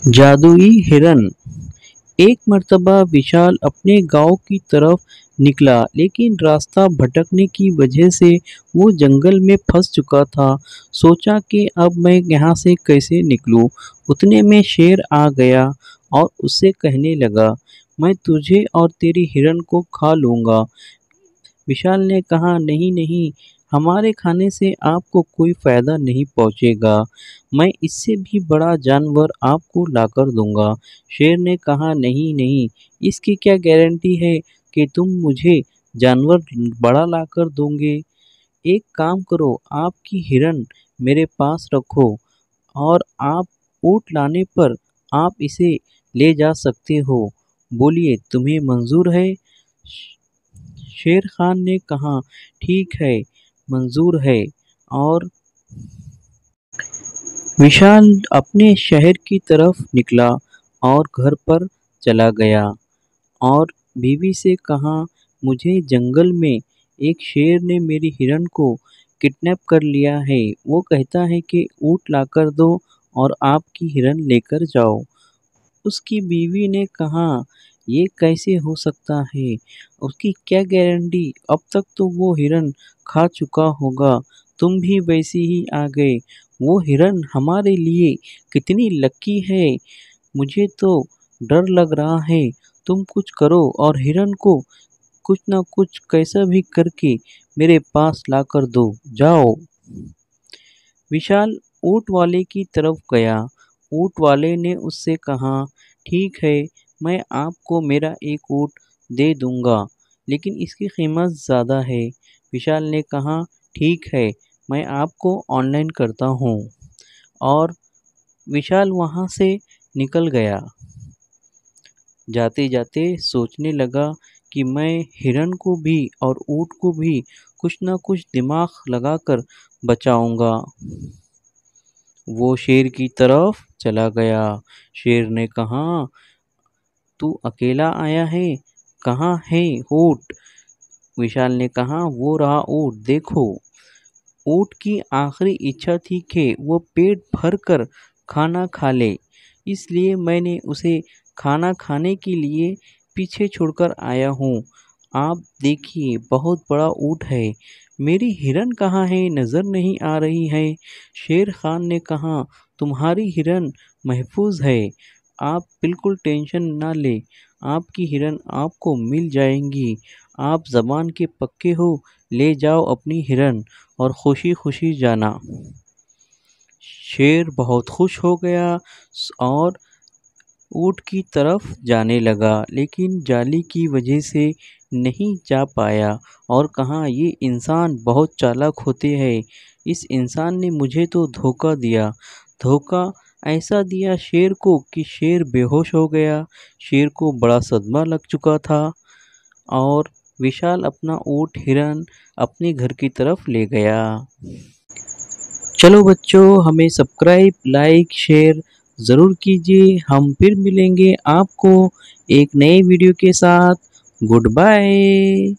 जादुई हिरन। एक मर्तबा विशाल अपने गाँव की तरफ़ निकला, लेकिन रास्ता भटकने की वजह से वो जंगल में फंस चुका था। सोचा कि अब मैं यहाँ से कैसे निकलूं? उतने में शेर आ गया और उससे कहने लगा, मैं तुझे और तेरी हिरन को खा लूँगा। विशाल ने कहा, नहीं नहीं हमारे खाने से आपको कोई फ़ायदा नहीं पहुँचेगा। मैं इससे भी बड़ा जानवर आपको लाकर दूँगा। शेर ने कहा, नहीं नहीं, इसकी क्या गारंटी है कि तुम मुझे जानवर बड़ा लाकर दोगे? एक काम करो, आपकी हिरन मेरे पास रखो और आप ऊँट लाने पर आप इसे ले जा सकते हो। बोलिए, तुम्हें मंजूर है? शेर खान ने कहा, ठीक है मंजूर है और विशाल अपने शहर की तरफ़ निकला और घर पर चला गया और बीवी से कहा, मुझे जंगल में एक शेर ने मेरी हिरण को किडनैप कर लिया है। वो कहता है कि ऊँट लाकर दो और आपकी हिरण लेकर जाओ। उसकी बीवी ने कहा, ये कैसे हो सकता है? उसकी क्या गारंटी अब तक तो वो हिरन खा चुका होगा। तुम भी वैसे ही आ गए। वो हिरन हमारे लिए कितनी लकी है। मुझे तो डर लग रहा है। तुम कुछ करो और हिरन को कुछ ना कुछ कैसा भी करके मेरे पास लाकर दो। जाओ। विशाल ऊँट वाले की तरफ़ गया। ऊँट वाले ने उससे कहा, ठीक है, मैं आपको मेरा एक ऊँट दे दूँगा, लेकिन इसकी कीमत ज़्यादा है। विशाल ने कहा, ठीक है, मैं आपको ऑनलाइन करता हूँ। और विशाल वहाँ से निकल गया। जाते जाते सोचने लगा कि मैं हिरन को भी और ऊँट को भी कुछ ना कुछ दिमाग लगाकर बचाऊँगा। वो शेर की तरफ़ चला गया। शेर ने कहा, तू अकेला आया है? कहाँ है ऊँट विशाल ने कहा, वो रहा ऊँट, देखो। ऊँट की आखिरी इच्छा थी कि वो पेट भर कर खाना खा ले। इसलिए मैंने उसे खाना खाने के लिए पीछे छोड़कर आया हूँ। आप देखिए, बहुत बड़ा ऊँट है। मेरी हिरन कहाँ है? नज़र नहीं आ रही है। शेर खान ने कहा, तुम्हारी हिरन महफूज है। आप बिल्कुल टेंशन ना ले। आपकी हिरन आपको मिल जाएँगी। आप ज़बान के पक्के हो, ले जाओ अपनी हिरन और खुशी खुशी जाना। शेर बहुत खुश हो गया और ऊँट की तरफ़ जाने लगा, लेकिन जाली की वजह से नहीं जा पाया। और कहा, ये इंसान बहुत चालाक होते हैं। इस इंसान ने मुझे तो धोखा दिया। धोखा ऐसा दिया शेर को कि शेर बेहोश हो गया। शेर को बड़ा सदमा लग चुका था और विशाल अपना ऊँट हिरन अपने घर की तरफ़ ले गया। चलो बच्चों, हमें सब्सक्राइब लाइक शेयर ज़रूर कीजिए। हम फिर मिलेंगे आपको एक नए वीडियो के साथ। Good bye